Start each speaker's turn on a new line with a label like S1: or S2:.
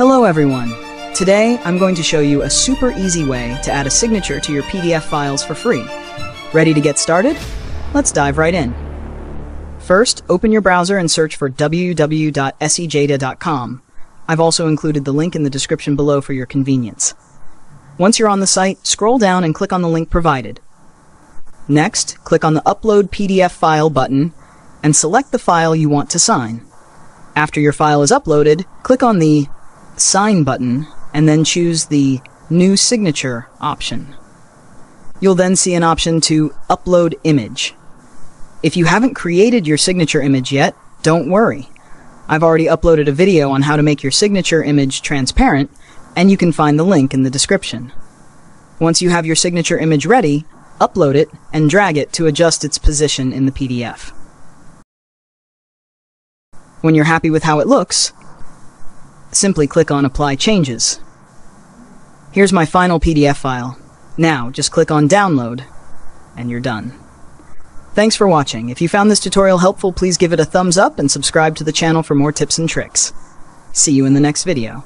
S1: Hello everyone! Today I'm going to show you a super easy way to add a signature to your PDF files for free. Ready to get started? Let's dive right in. First, open your browser and search for www.sejda.com. I've also included the link in the description below for your convenience. Once you're on the site, scroll down and click on the link provided. Next, click on the Upload PDF File button and select the file you want to sign. After your file is uploaded, click on the Sign button and then choose the New Signature option. You'll then see an option to Upload Image. If you haven't created your signature image yet, don't worry. I've already uploaded a video on how to make your signature image transparent, and you can find the link in the description. Once you have your signature image ready, upload it and drag it to adjust its position in the PDF. When you're happy with how it looks, simply click on Apply Changes. Here's my final PDF file. Now, just click on Download, and you're done. Thanks for watching. If you found this tutorial helpful, please give it a thumbs up and subscribe to the channel for more tips and tricks. See you in the next video.